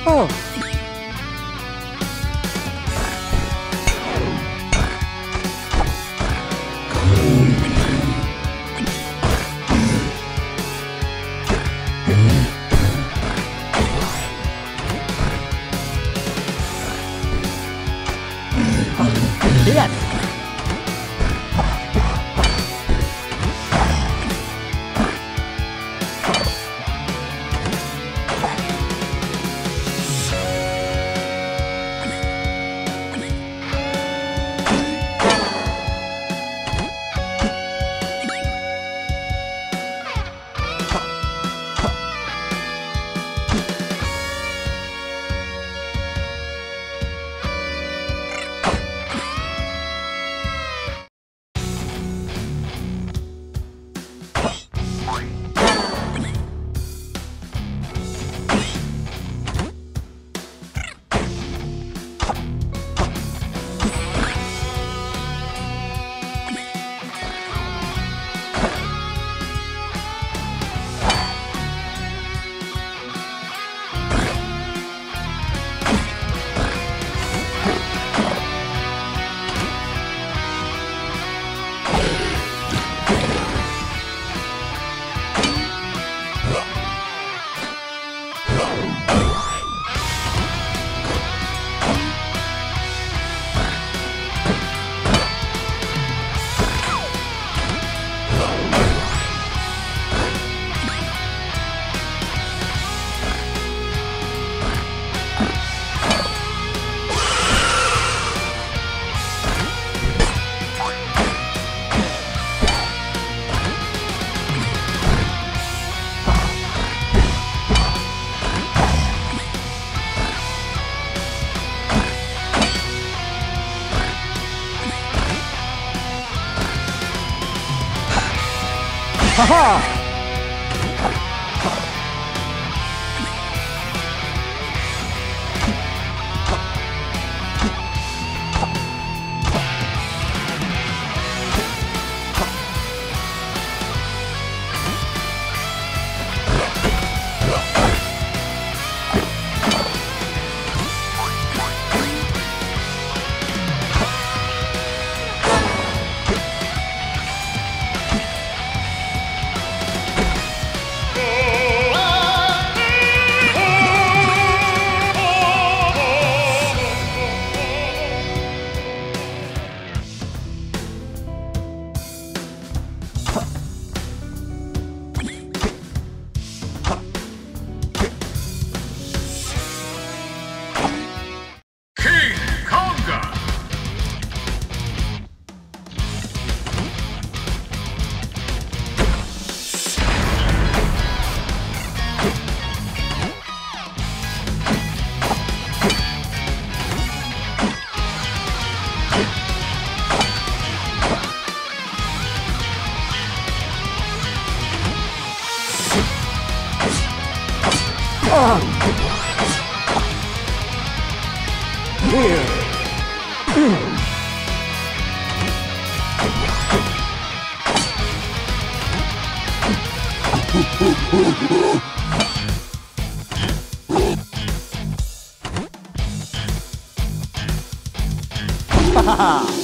「Oh. Yes. Ha ha! Oh, ha!